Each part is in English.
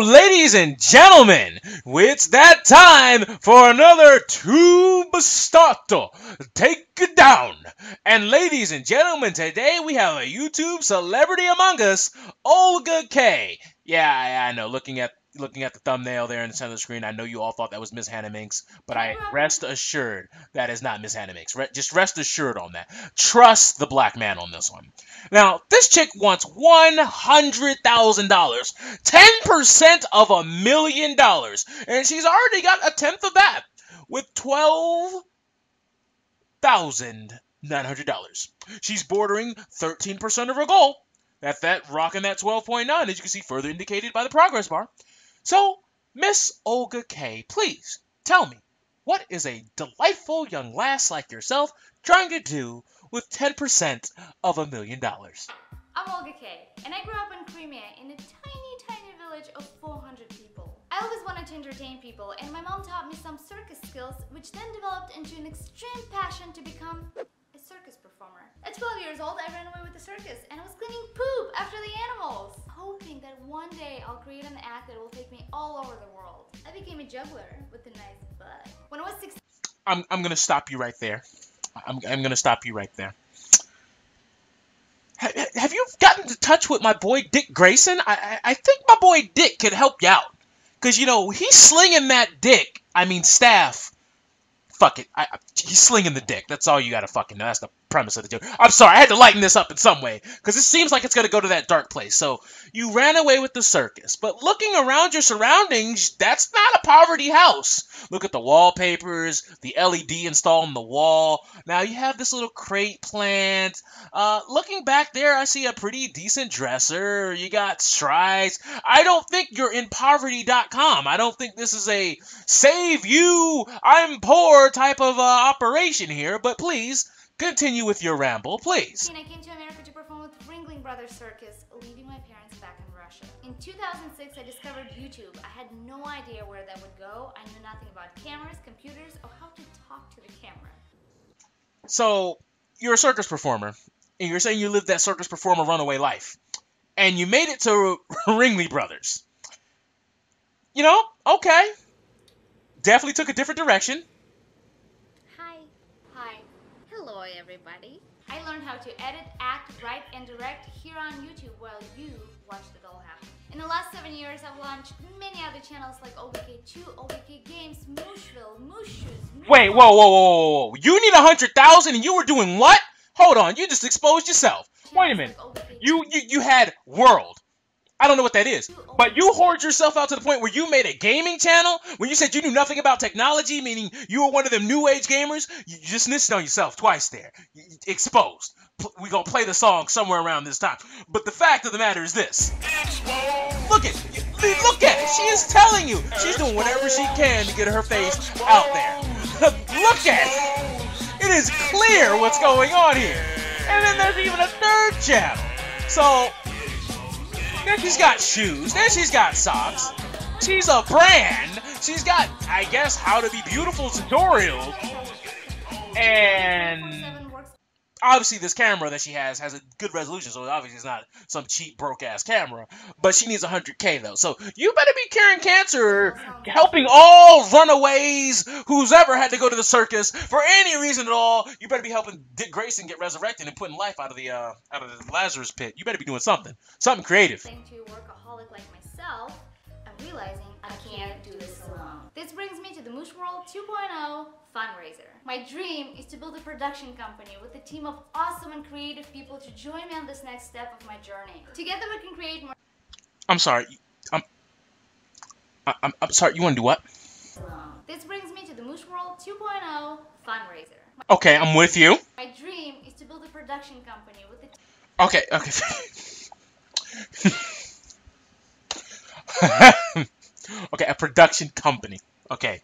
Ladies and gentlemen, it's that time for another Tubestart. Take it down. And ladies and gentlemen, today we have a YouTube celebrity among us, Olga Kay. Yeah, I know. Looking at looking at the thumbnail there in the center of the screen, I know you all thought that was Miss Hannah Minx, but I rest assured that is not Miss Hannah Minx. Re- just rest assured on that. Trust the black man on this one. Now, this chick wants $100,000, 10% of a million dollars, and she's already got a tenth of that with $12,900. She's bordering 13% of her goal. At that rocking that 12.9, as you can see further indicated by the progress bar. So, Miss Olga Kay, please tell me, what is a delightful young lass like yourself trying to do with 10% of a million dollars? I'm Olga Kay, and I grew up in Crimea in a tiny, tiny village of 400 people. I always wanted to entertain people, and my mom taught me some circus skills, which then developed into an extreme passion to become circus performer. At 12 years old, I ran away with the circus, and I was cleaning poop after the animals, hoping that one day I'll create an act that will take me all over the world. I became a juggler with a nice butt. When I was 16, I'm, I'm to stop you right there. I'm, I'm to stop you right there. Ha- ha- Have you gotten in touch with my boy Dick Grayson? I, I, I think my boy Dick could help you out. Because, you know, he's slinging that dick. I mean, staff. Fuck it. I, he's slinging the dick. That's all you gotta fucking know. That's the premise of the joke. I'm sorry, I had to lighten this up in some way. Because it seems like it's gonna go to that dark place. So, you ran away with the circus. But looking around your surroundings, that's not a poverty house. Look at the wallpapers, the LED installed on the wall. Now you have this little crate plant. Uh, looking back there, I see a pretty decent dresser. You got strides. I don't think you're in poverty.com. I don't think this is a save you, I'm poor type of uh, operation here. But please, continue with your ramble, please. I came to America to perform with Ringling Brothers Circus, leaving my parents back in Russia. In 2006, I discovered YouTube. I had no idea where that would go. I knew nothing about cameras, computers, or how to talk to the camera. So, you're a circus performer, and you're saying you lived that circus performer runaway life, and you made it to Ringling Brothers. You know, okay. Definitely took a different direction. Hello, everybody. I learned how to edit, act, write, and direct here on YouTube while you watched it all happen. In the last seven years, I've launched many other channels like OBK2, OBK Games, Mooshville, Moosh Shoes. Moosh- Wait, whoa, whoa, whoa, whoa, whoa. You need a hundred thousand, and you were doing what? Hold on, you just exposed yourself. Wait a minute. Channels like OBK2. You, you, you had World. I don't know what that is. But you hoard yourself out to the point where you made a gaming channel when you said you knew nothing about technology, meaning you were one of them new age gamers. You just snitched on yourself twice there. Exposed. We gonna play the song somewhere around this time. But the fact of the matter is this. Look at it! look at it. She is telling you. She's doing whatever she can to get her face out there. look at it. It is clear what's going on here. And then there's even a third channel. So then she's got shoes. Then she's got socks. She's a brand. She's got, I guess, how to be beautiful tutorials. And 24/7 works obviously, this camera that she has has a good resolution, so obviously it's not some cheap broke ass camera. But she needs 100k though, so you better be curing cancer, helping all runaways who's ever had to go to the circus for any reason at all. You better be helping Dick Grayson get resurrected and putting life out of the uh, out of the Lazarus pit. You better be doing something, something creative. to a workaholic like myself, I'm realizing I can't do this alone. This brings me to the Moosh World 2.0 fundraiser. My dream is to build a production company with a team of awesome and creative people to join me on this next step of my journey. Together we can create more I'm sorry. I'm. I'm, I'm sorry. You want to do what? This brings me to the Moosh World 2.0 fundraiser. Okay, I'm with you. My dream is to build a production company with a Okay, okay. okay, a production company. Okay.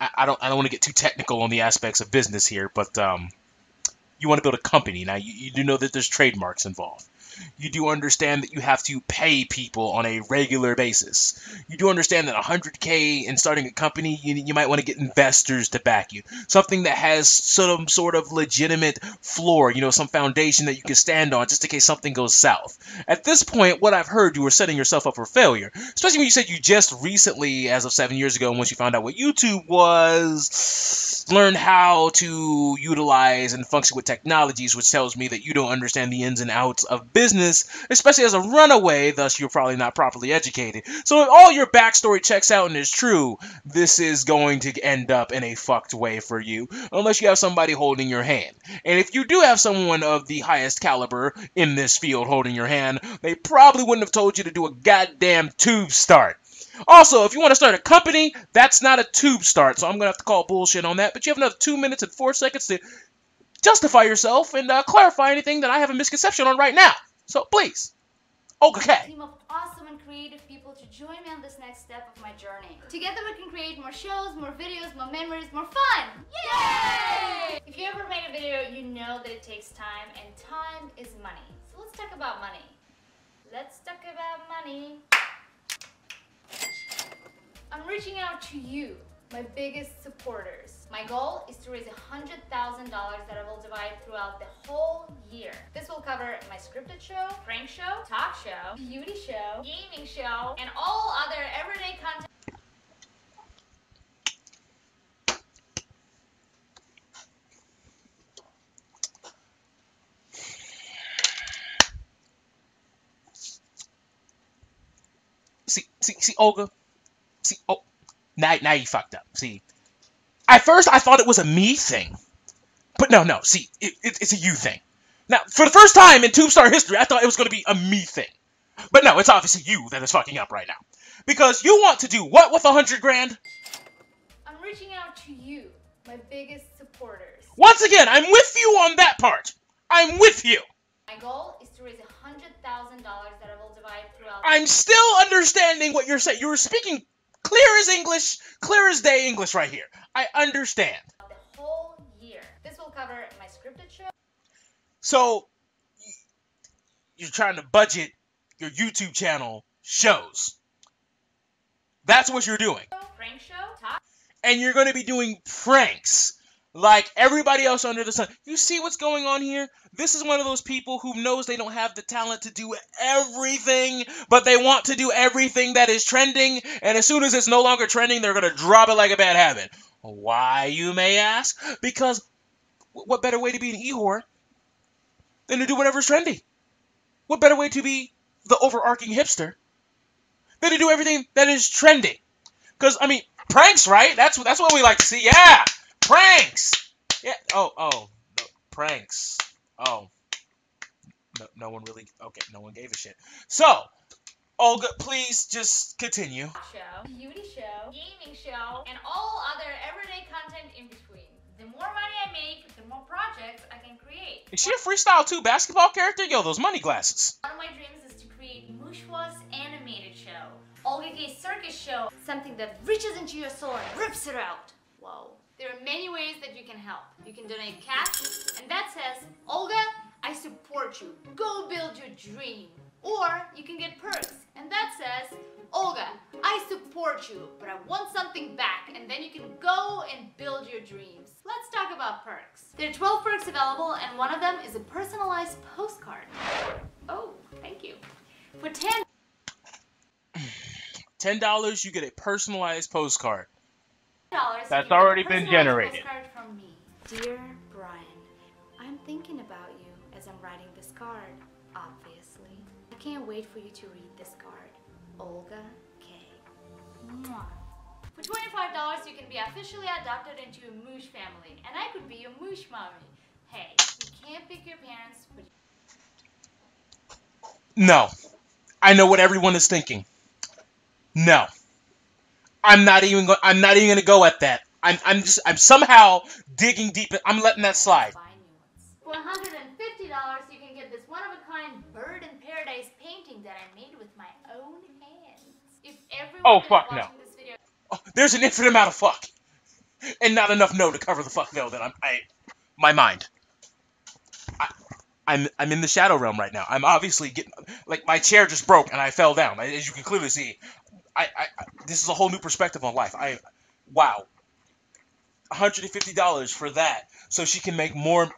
I, don't I don't want to get too technical on the aspects of business here, but um you want to build a company. Now you, you do know that there's trademarks involved. You do understand that you have to pay people on a regular basis. You do understand that 100k in starting a company, you, you might want to get investors to back you. Something that has some sort of legitimate floor, you know, some foundation that you can stand on just in case something goes south. At this point, what I've heard, you were setting yourself up for failure. Especially when you said you just recently, as of seven years ago, once you found out what YouTube was, learned how to utilize and function with technologies, which tells me that you don't understand the ins and outs of business, especially as a runaway, thus you're probably not properly educated. So if all your backstory checks out and is true, this is going to end up in a fucked way for you, unless you have somebody holding your hand. And if you do have someone of the highest caliber in this field holding your hand, they probably wouldn't have told you to do a goddamn Tubestart. Also, if you want to start a company, that's not a Tubestart, so I'm going to have to call bullshit on that. But you have another two minutes and four seconds to justify yourself and uh, clarify anything that I have a misconception on right now. So please. Okay. team of awesome and creative people to join me on this next step of my journey. Together we can create more shows, more videos, more memories, more fun! Yay! If you ever made a video, you know that it takes time, and time is money. So let's talk about money. Let's talk about money. I'm reaching out to you, my biggest supporters. My goal is to raise $100,000 that I will divide throughout the whole year. This will cover my scripted show, prank show, talk show, beauty show, gaming show, and all other everyday content. See, see, see, Olga. See, oh, now, now you fucked up. See, at first I thought it was a me thing, but no, no. See, it, it, it's a you thing. Now, for the first time in Tubestart history, I thought it was going to be a me thing, but no, it's obviously you that is fucking up right now, because you want to do what with a hundred grand? I'm reaching out to you, my biggest supporters. Once again, I'm with you on that part. I'm with you. My goal is to raise a $100,000 that I will divide throughout. I'm still understanding what you're saying. You're speaking clear as English, clear as day English right here. I understand. the whole year. This will cover my scripted show, So you're trying to budget your YouTube channel shows. That's what you're doing. prank show, talk And you're going to be doing pranks like everybody else under the sun. You see what's going on here? This is one of those people who knows they don't have the talent to do everything, but they want to do everything that is trending, and as soon as it's no longer trending, they're going to drop it like a bad habit. Why, you may ask? Because what better way to be an e-whore than to do whatever's trendy? What better way to be the overarching hipster than to do everything that is trending? Because I mean, pranks, right? That's that's what we like to see. Yeah, pranks. Yeah. Oh, oh, no, pranks. Oh, no, no one really. Okay, no one gave a shit. So, Olga, please just continue. show, beauty show, gaming show, and all other everyday content in between. The more money I make, the more projects I can create. Is she a freestyle two basketball character? Yo, those money glasses. One of my dreams is to create Mushwa's animated show, Olga Kay's circus show, something that reaches into your soul and rips it out. Whoa. There are many ways that you can help. You can donate cash, and that says, Olga, I support you. Go build your dream. Or you can get perks, and that says, Olga, I support you, but I want something back, and then you can go and build your dreams. Let's talk about perks. There are 12 perks available, and one of them is a personalized postcard. Oh, thank you. For 10 Ten dollars, you get a personalized postcard. Dollars. That's you get a already been generated. from me. Dear Brian, I'm thinking about you as I'm writing this card, obviously. I can't wait for you to read this card. Olga Kay. Mwah. For $25, you can be officially adopted into a moosh family, and I could be your moosh mommy. Hey, you can't pick your parents, but No. I know what everyone is thinking. No. I'm not even go- I'm not even going to go at that. I'm I'm just I'm somehow digging deep. in- I'm letting that slide. Buy new ones. For $150, you can get this one-of-a-kind bird in paradise painting that I made with my own hands. If everyone Oh, fuck no. watching this video Oh, there's an infinite amount of fuck. And not enough no to cover the fuck no that I'm I my mind. I I'm I'm in the shadow realm right now. I'm obviously getting like my chair just broke and I fell down. As you can clearly see, I, I, this is a whole new perspective on life. I wow, $150 for that so she can make more.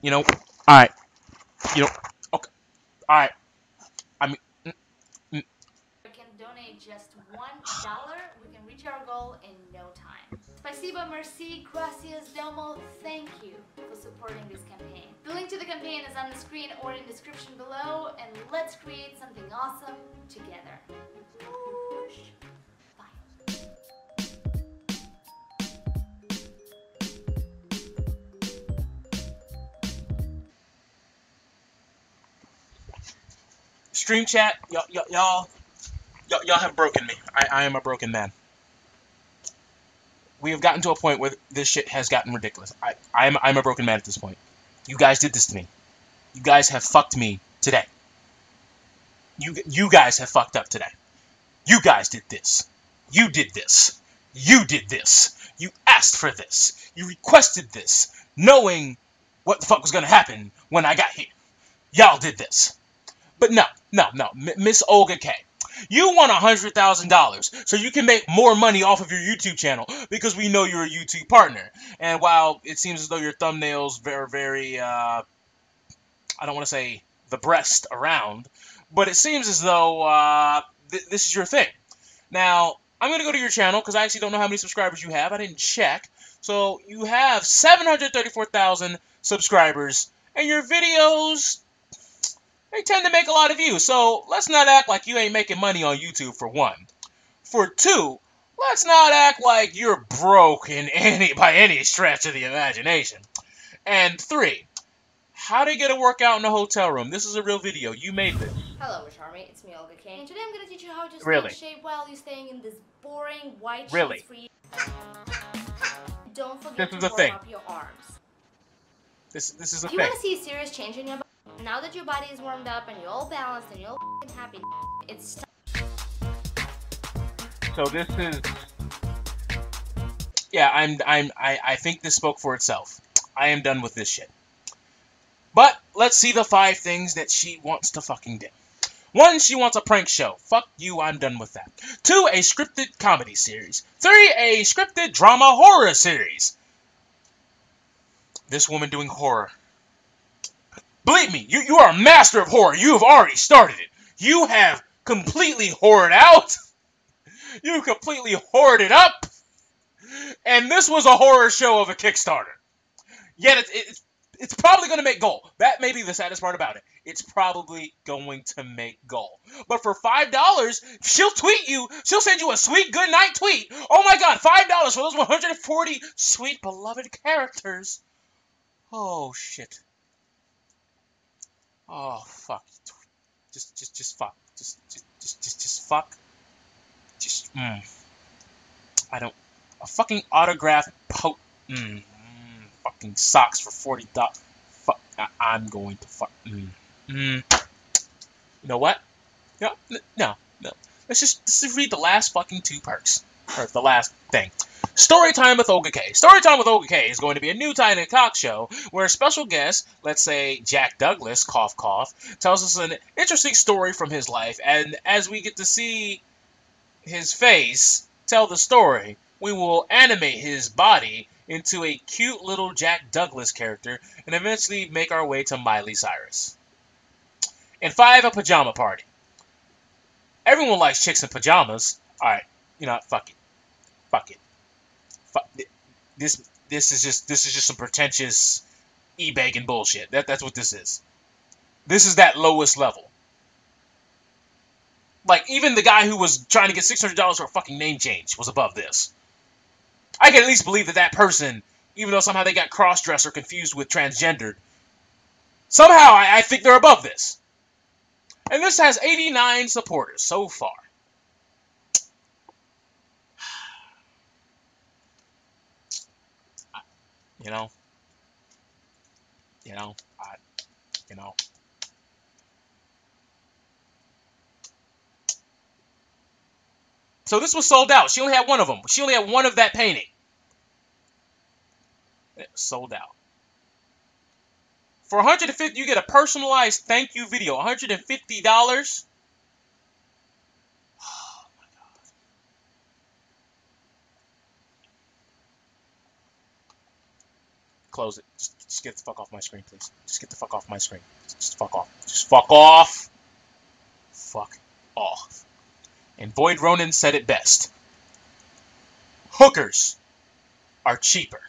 You know, all right. You know, okay, all right. I mean, mm, mm. we can donate just one dollar. We can reach our goal in no time. Spasibo, merci, gracias, domo, thank you for supporting this campaign. The link to the campaign is on the screen or in the description below, and let's create something awesome together. Stream chat, y'all, y'all, y'all have broken me. I, I am a broken man. We have gotten to a point where this shit has gotten ridiculous. I, I'm, I'm a broken man at this point. You guys did this to me. You guys have fucked me today. You, you guys have fucked up today. You guys did this. You did this. You did this. You asked for this. You requested this, knowing what the fuck was going to happen when I got here. Y'all did this. But no, no, no. Miss Olga Kay. You want a $100,000 so you can make more money off of your YouTube channel because we know you're a YouTube partner. And while it seems as though your thumbnails very, very, uh, I don't want to say the breast around, but it seems as though uh, th this is your thing. Now, I'm going to go to your channel because I actually don't know how many subscribers you have. I didn't check. So you have 734,000 subscribers, and your videos they tend to make a lot of views. So let's not act like you ain't making money on YouTube for one. For two, let's not act like you're broke in any by any stretch of the imagination. And three, how to get a workout in a hotel room. This is a real video. You made this. Hello, Miss Army. It's me, Olga Kay. Today I'm going to teach you how to stay really? in shape while you're staying in this boring white really? free. Don't forget this to is a thing. up your arms. This, this is a you thing. You want to see a serious change in your body? Now that your body is warmed up and you're all balanced and you're all happy, it's time. So this is yeah, I'm I'm I, I think this spoke for itself. I am done with this shit. But let's see the five things that she wants to fucking do. One, she wants a prank show. Fuck you, I'm done with that. Two, a scripted comedy series. Three, a scripted drama horror series. This woman doing horror. Believe me, you, you are a master of horror. You have already started it. You have completely horrored out. You completely hoarded up. And this was a horror show of a Kickstarter. Yet it, it, it's probably going to make goal. That may be the saddest part about it. It's probably going to make goal. But for $5, she'll tweet you. She'll send you a sweet good night tweet. Oh my god, $5 for those 140 sweet beloved characters. Oh shit. Oh fuck. Just just just fuck. Just just just just, just fuck. Just mm. I don't a fucking autograph mm, mm, fucking socks for forty dollars. Fuck I, am going to fuck mm, mm. You know what? No, no, no. Let's just let's just read the last fucking two perks. Or the last thing. Storytime with Olga Kay. Storytime with Olga Kay is going to be a new Tiny Talk show where a special guest, let's say Jack Douglas, cough cough, tells us an interesting story from his life, and as we get to see his face tell the story, we will animate his body into a cute little Jack Douglas character and eventually make our way to Miley Cyrus. And five, a pajama party. Everyone likes chicks in pajamas. Alright, you know, fuck it. Fuck it this this is just this is just some pretentious e-bagging bullshit. That that's what this is. This is that lowest level. Like even the guy who was trying to get six hundred dollars for a fucking name change was above this. I can at least believe that that person, even though somehow they got cross-dressed or confused with transgendered, somehow I, I think they're above this. And this has 89 supporters so far. You know? You know? I, you know? So this was sold out. She only had one of them. She only had one of that painting. It sold out. For 150, you get a personalized thank you video. 150 dollars. Oh my god. Close it. Just, just get the fuck off my screen, please. Just get the fuck off my screen. Just fuck off. Just fuck off. Fuck off. And Boyd Ronan said it best. Hookers are cheaper.